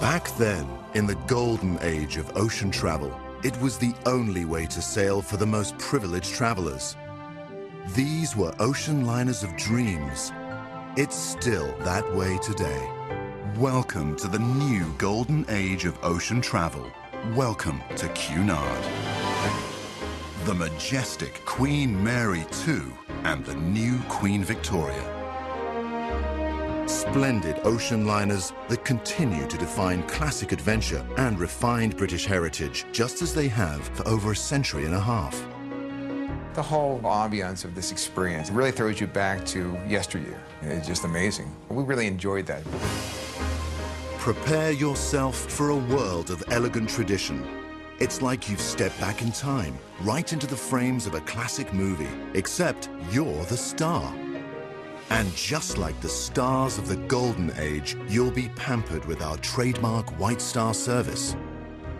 Back then, in the golden age of ocean travel, it was the only way to sail for the most privileged travelers. These were ocean liners of dreams. It's still that way today. Welcome to the new golden age of ocean travel. Welcome to Cunard. The majestic Queen Mary II and the new Queen Victoria. Splendid ocean liners that continue to define classic adventure and refined British heritage, just as they have for over a century and a half. The whole ambiance of this experience really throws you back to yesteryear. It's just amazing. We really enjoyed that. Prepare yourself for a world of elegant tradition. It's like you've stepped back in time, right into the frames of a classic movie, except you're the star. And just like the stars of the golden age, you'll be pampered with our trademark White Star service.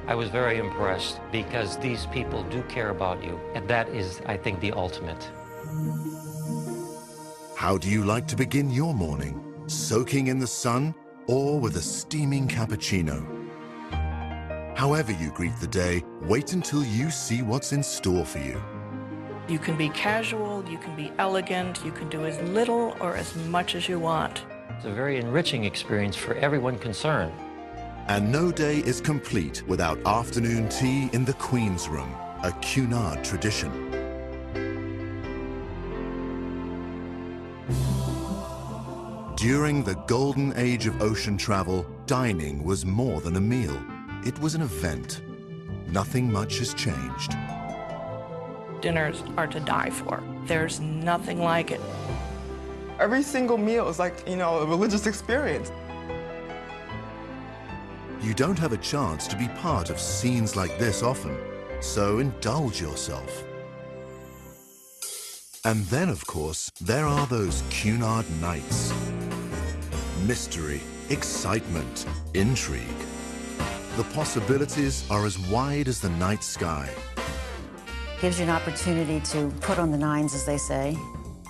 I was very impressed because these people do care about you. And that is, I think, the ultimate. How do you like to begin your morning? Soaking in the sun or with a steaming cappuccino? However you greet the day, wait until you see what's in store for you. You can be casual, you can be elegant, you can do as little or as much as you want. It's a very enriching experience for everyone concerned. And no day is complete without afternoon tea in the Queen's Room, a Cunard tradition. During the golden age of ocean travel, dining was more than a meal. It was an event. Nothing much has changed. Dinners are to die for. There's nothing like it. Every single meal is like, you know, a religious experience. You don't have a chance to be part of scenes like this often, so indulge yourself. And then, of course, there are those Cunard nights. Mystery, excitement, intrigue. The possibilities are as wide as the night sky. Gives you an opportunity to put on the nines, as they say,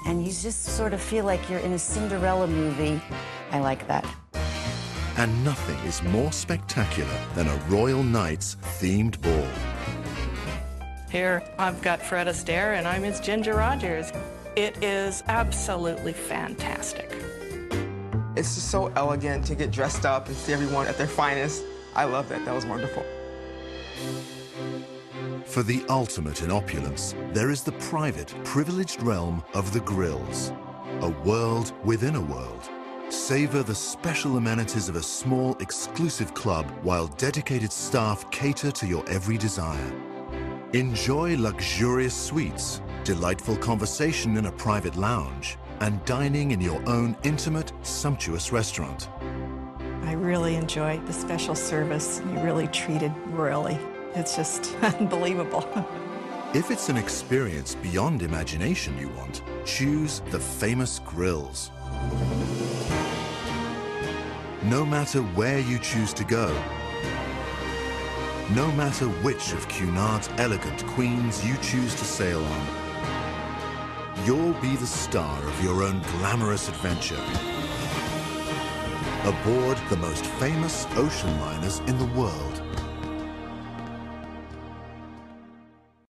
and you just sort of feel like you're in a Cinderella movie. I like that. And nothing is more spectacular than a Royal Knights themed ball. Here, I've got Fred Astaire and I'm his Ginger Rogers. It is absolutely fantastic. It's just so elegant to get dressed up and see everyone at their finest. I love that. That was wonderful. For the ultimate in opulence, there is the private, privileged realm of the grills. A world within a world. Savor the special amenities of a small, exclusive club while dedicated staff cater to your every desire. Enjoy luxurious suites, delightful conversation in a private lounge, and dining in your own intimate, sumptuous restaurant. I really enjoyed the special service. You really treated royally. It's just unbelievable. If it's an experience beyond imagination you want, choose the famous grills. No matter where you choose to go, no matter which of Cunard's elegant queens you choose to sail on, you'll be the star of your own glamorous adventure. Aboard the most famous ocean liners in the world.